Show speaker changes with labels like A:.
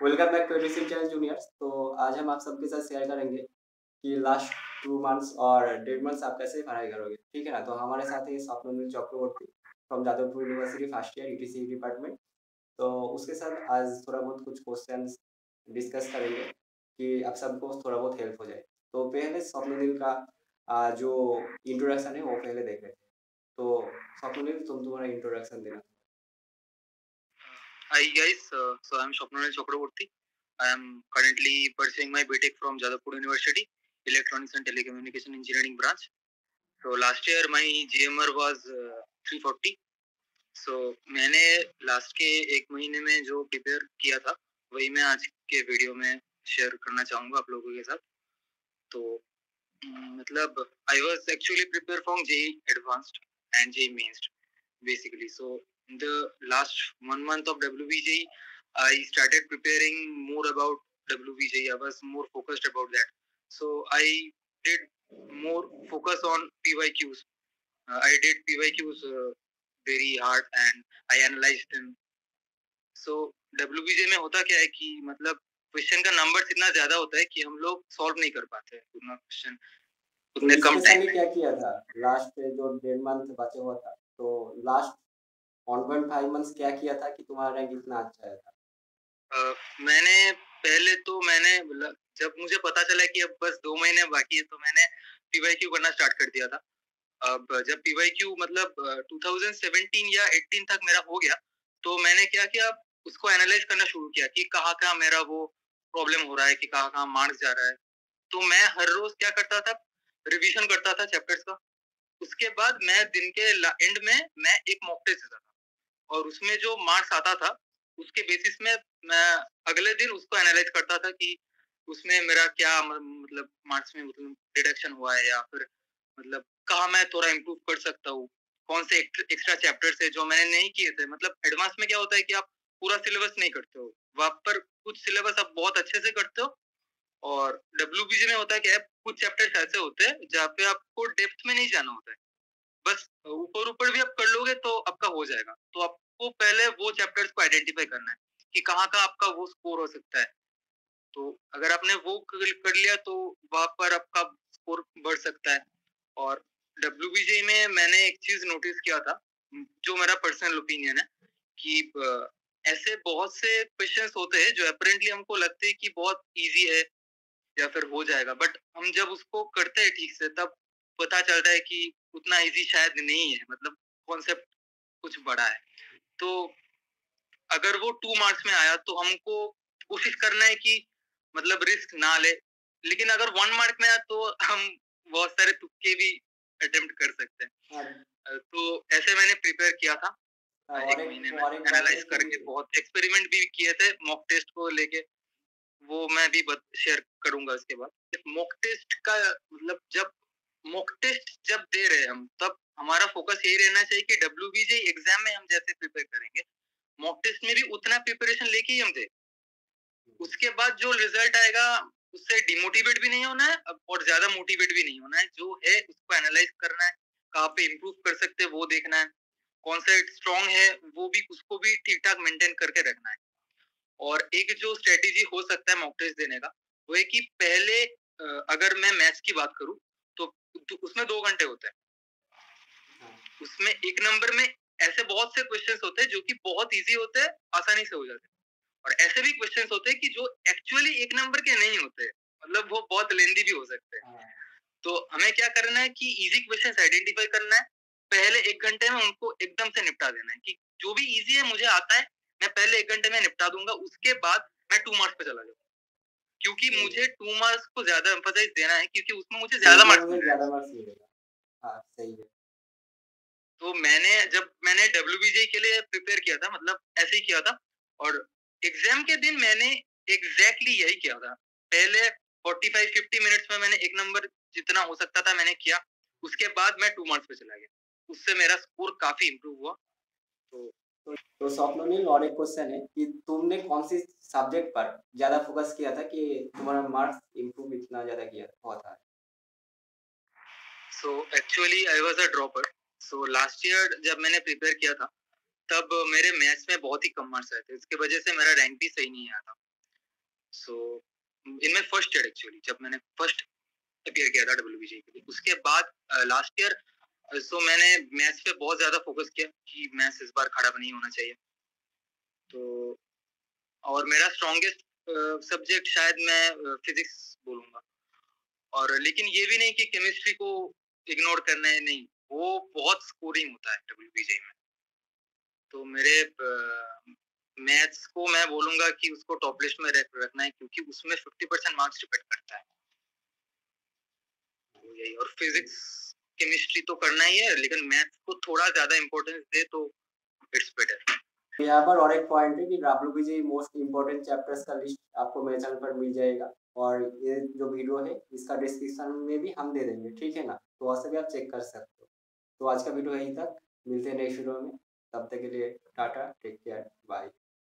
A: Welcome back to Edison channel juniors. तो आज हम आप सबके साथ शेयर करेंगे कि लास्ट टू मंथ्स और डेढ़ मंथ्स आप कैसे पढ़ाई करोगे, ठीक है ना? तो हमारे साथ है Swapnil Chakraborty from Jadavpur university first year UTC department तो उसके साथ आज थोड़ा बहुत कुछ क्वेश्चन डिस्कस करेंगे कि आप सबको थोड़ा बहुत हेल्प हो जाए। तो पहले स्वप्निल का जो इंट्रोडक्शन है वो पहले देख लेते हैं। तो स्वप्निल तुम तुम्हारा इंट्रोडक्शन देना।
B: Hi guys, uh, so I'm Shopnal Chakraborty. I am currently pursuing my BTech from Jadavpur University, Electronics and Telecommunication Engineering branch. So last year my GMR was uh, 340. So मैंने लास्ट के एक महीने में जो prepare किया था वही मैं आज के वीडियो में शेयर करना चाहूँगा आप लोगों के साथ तो मतलब I was actually prepare for JEE advanced and JEE mains basically so in the last one month of WBJ, I started preparing more about WBJ. I was more focused about that. So I did more focus on PYQs. Uh, I did PYQs uh, very hard and I analyzed them. So WBJ में होता क्या है कि मतलब question का number इतना ज़्यादा होता है कि हम लोग सॉल्व नहीं कर पाते हैं क्वेश्चन
A: उतने कम टाइम क्या किया था लास्ट जो डेढ़ मंथ बचे हुआ था तो last one point five months क्या किया था कि तुम्हारा रैंक इतना अच्छा आया था?
B: uh, मैंने पहले तो मैंने जब मुझे पता चला कि अब बस दो महीने बाकी है तो मैंने पीवाईक्यू करना स्टार्ट कर दिया था। अब जब पीवाईक्यू मतलब 2017 या 18 तक मेरा हो गया तो मैंने क्या किया उसको एनालाइज करना शुरू किया कि कहाँ कहाँ मेरा वो प्रॉब्लम हो रहा है कि कहाँ कहाँ मार्क्स जा रहा है। तो मैं हर रोज क्या करता था रिवीजन करता था चैप्टर्स का उसके बाद मैं दिन के एंड में मैं एक मॉक टेस्ट देता था। और उसमें जो मार्क्स आता था, उसके बेसिस में मैं अगले दिन उसको एनालाइज करता था कि उसमें मेरा क्या मतलब मार्क्स में मतलब डिडक्शन हुआ है या फिर मतलब कहा मैं थोड़ा इम्प्रूव कर सकता हूँ? कौन से एक्स्ट्रा चैप्टर्स है जो मैंने नहीं किए थे? मतलब एडवांस में क्या होता है कि आप पूरा सिलेबस नहीं करते हो। वहाँ पर कुछ सिलेबस आप बहुत अच्छे से करते हो और डब्ल्यू में होता है कुछ चैप्टर्स ऐसे होते हैं जहाँ पे आपको डेप्थ में नहीं जाना होता है। बस ऊपर ऊपर भी आप कर लोगे तो आपका हो जाएगा। तो आपको पहले वो चैप्टर्स को आइडेंटिफाई करना है कि कहाँ का आपका वो स्कोर हो सकता है। तो अगर आपने वो कर लिया तो वहाँ पर आपका स्कोर बढ़ सकता है। और डब्ल्यू में मैंने एक चीज़ नोटिस किया था, जो मेरा पर्सनल ओपिनियन है कि ऐसे बहुत से क्वेश्चंस होते हैं जो अपेरेंटली हमको लगते हैं कि बहुत इजी है या फिर हो जाएगा। बट हम जब उसको करते हैं ठीक से तब पता चलता है कि उतना इजी शायद नहीं है मतलब कॉन्सेप्ट कुछ बड़ा है। तो अगर वो टू मार्क्स में आया तो हमको कोशिश करना है कि मतलब रिस्क ना ले। लेकिन अगर वन मार्क में आया तो हम बहुत सारे तुक्के भी अटेम्प्ट कर सकते हैं। हाँ। तो ऐसे मैंने प्रिपेयर किया था। हाँ, एक महीने में एनालाइज करके बहुत एक्सपेरिमेंट भी किए थे मॉक टेस्ट को लेके। वो मैं भी शेयर करूँगा इसके बाद। मॉक टेस्ट का मतलब जब मॉक टेस्ट जब दे रहे हैं हम, तब हमारा फोकस यही रहना चाहिए कि डब्ल्यू एग्ज़ाम में हम जैसे प्रिपेयर करेंगे। मॉक टेस्ट में भी उतना प्रिपरेशन लेके ही हम दे। उसके बाद जो रिज़ल्ट आएगा, उससे डिमोटिवेट भी नहीं होना है और ज़्यादा मोटिवेट भी नहीं होना है। जो है, उसको एनालाइज करना है, कहाँ पे इम्प्रूव कर सकते हैं, वो देखना है। कौन सा स्ट्रॉन्ग है, वो भी, उसको भी ठीक ठाक मेंटेन करके रखना है। और एक जो स्ट्रेटेजी हो सकता है मॉक टेस्ट देने का वो है कि पहले अगर मैं मैथ्स की बात करूँ तो उसमें दो घंटे होते हैं। उसमें एक नंबर में ऐसे बहुत से क्वेश्चन होते हैं जो कि बहुत इजी होते हैं आसानी से हो जाते हैं। और ऐसे भी क्वेश्चन होते हैं कि जो एक्चुअली एक नंबर के नहीं होते मतलब वो बहुत लेंदी भी हो सकते हैं। हाँ। तो हमें क्या करना है कि इजी क्वेश्चन आइडेंटिफाई करना है। पहले एक घंटे में उनको एकदम से निपटा देना है कि जो भी इजी है मुझे आता है मैं पहले एक घंटे में निपटा दूँगा उसके बाद मैं टू मार्क्स पे चला जाऊँगा। क्योंकि मुझे टू मार्क्स को ज़्यादा एम्फोसाइज देना है क्योंकि उसमें मुझे ज़्यादा मार्क्स मिलेगा। हाँ सही है। तो मैंने जब मैंने डब्ल्यू के लिए प्रिपेयर किया था मतलब ऐसे ही किया था और एग्ज़ाम के दिन मैंने एग्जैक्टली exactly यही किया था। पहले 45 50 मिनट्स में मैंने एक नंबर जितना हो सकता था मैंने किया उसके बाद मैं टू मार्क्स पे चला गया। उससे मेरा स्कोर काफ़ी इम्प्रूव हुआ। तो
A: तो स्वप्निल और एक क्वेश्चन है कि तुमने कौन सी सब्जेक्ट पर ज़्यादा फोकस किया था कि तुम्हारा मार्क्स इम्प्रूव इतना ज़्यादा किया हुआ था
B: so actually I was a dropper so last year जब मैंने प्रिपेयर किया था, तब मेरे मैथ्स में बहुत ही कम मार्क्स आए थे। इसके वजह से मेरा रैंक भी सही नहीं आया था। So in my first year actually जब मैंने फ़र्स्ट अपियर किया था डब्ल्यू के लिए, उसके बाद लास्ट ईयर सो मैंने मैथ्स पे बहुत ज़्यादा फोकस किया कि मैथ्स इस बार खराब नहीं होना चाहिए। तो और मेरा स्ट्रॉन्गेस्ट सब्जेक्ट शायद मैं फिजिक्स बोलूँगा। और, लेकिन ये भी नहीं कि केमिस्ट्री को इग्नोर करना है, नहीं। वो बहुत स्कोरिंग होता है डब्ल्यू में। तो मेरे मैथ्स को मैं बोलूँगा कि उसको टॉप लिस्ट में रखना है, क्योंकि उसमें फिफ्टी परसेंट मार्क्स डिपेंड करता है। तो यही, और फिजिक्स केमिस्ट्री तो करना ही है, लेकिन मैथ्स को थोड़ा ज़्यादा इम्पोर्टेंस दे तो इट्स बेटर
A: यहाँ पर और एक पॉइंट है कि डब्ल्यू मोस्ट इम्पोर्टेंट चैप्टर्स का लिस्ट आपको मेरे चैनल पर मिल जाएगा, और ये जो वीडियो है, इसका डिस्क्रिप्शन में भी हम दे देंगे, ठीक है ना? तो वहाँ से भी आप चेक कर सकते हो। तो आज का वीडियो यहीं तक, मिलते हैं नेक्स्ट वीडियो में, तब तक के लिए टाटा टेक केयर बाय